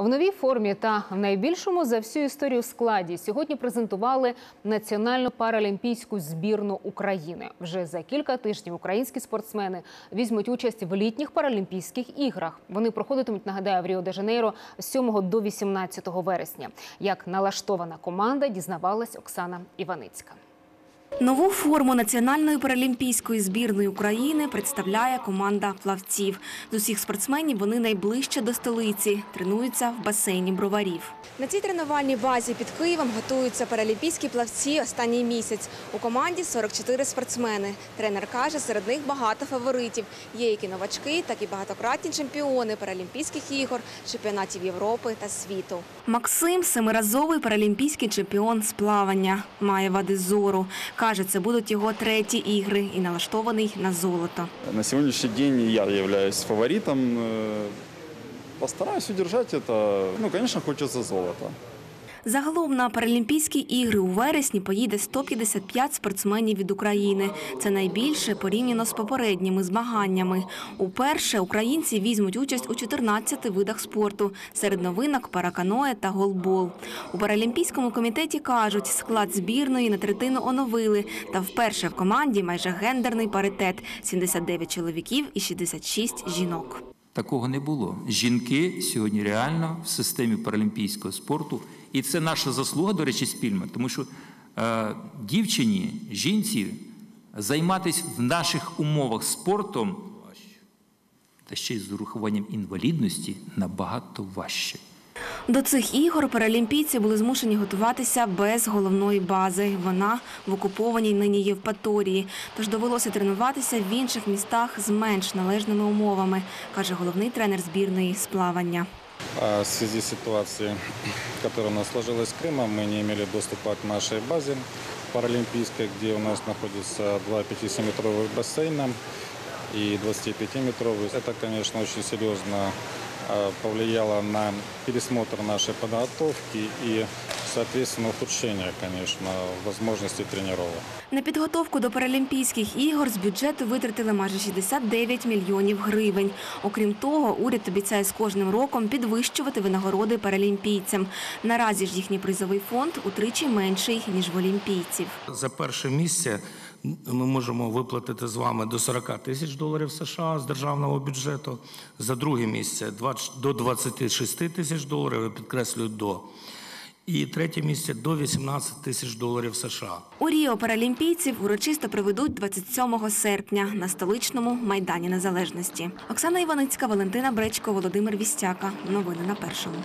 В новій формі та в найбільшому за всю історію складі сьогодні презентували національну паралімпійську збірну України. Вже за кілька тижнів українські спортсмени візьмуть участь в літніх паралімпійських іграх. Вони проходитимуть, нагадаю, в Ріо-де-Жанейро з 7 до 18 вересня. Як налаштована команда, дізнавалась Оксана Іваницька. Нову форму національної паралімпійської збірної України представляє команда плавців. З усіх спортсменів вони найближче до столиці, тренуються в басейні броварів. На цій тренувальній базі під Києвом готуються паралімпійські плавці останній місяць. У команді 44 спортсмени. Тренер каже, серед них багато фаворитів. Є як і новачки, так і багатократні чемпіони паралімпійських ігор, чемпіонатів Європи та світу. Максим семиразовий паралімпійський чемпіон з плавання. Має вади зору. Каже, це будуть його треті ігри і налаштований на золото. На сьогоднішній день я є фаворитом. Э, Постараюсь удержать это. Ну, конечно, хочется золота. Загалом на Паралімпійські ігри у вересні поїде 155 спортсменів від України. Це найбільше порівняно з попередніми змаганнями. Уперше українці візьмуть участь у 14 видах спорту. Серед новинок параканоє та голбол. У Паралімпійському комітеті кажуть, склад збірної на третину оновили. Та вперше в команді майже гендерний паритет – 79 чоловіків і 66 жінок. Такого не було. Жінки сьогодні реально в системі паралімпійського спорту, і це наша заслуга, до речі, спільна, тому що е, дівчині, жінці займатися в наших умовах спортом, та ще й з урахуванням інвалідності, набагато важче. До цих ігор паралімпійці були змушені готуватися без головної бази. Вона в окупованій нині Євпаторії. Тож довелося тренуватися в інших містах з менш належними умовами, каже головний тренер збірної з плавання. А В связи с ситуацией, которая у нас сложилась с Крымом, мы не имели доступа к нашей базе паралимпийской, где у нас находится два 57-метровых бассейна и 25-метровый. Это, конечно, очень серьезно а, повлияло на пересмотр нашей подготовки и, соответственно, ухудшение, конечно, возможностей тренировок. На підготовку до Паралімпійських ігор з бюджету витратили майже 69 мільйонів гривень. Окрім того, уряд обіцяє з кожним роком підвищувати винагороди паралімпійцям. Наразі ж їхній призовий фонд утричі менший, ніж в олімпійців. За перше місце ми можемо виплатити з вами до 40 тисяч доларів США з державного бюджету. За друге місце 20 до 26 тисяч доларів, я підкреслюю до. І третє місце до 18 тисяч доларів США. У Ріо паралімпійців урочисто проведуть 27 серпня на столичному майдані Незалежності. Оксана Іваницька, Валентина Бречко, Володимир Вістяка. Новини на першому.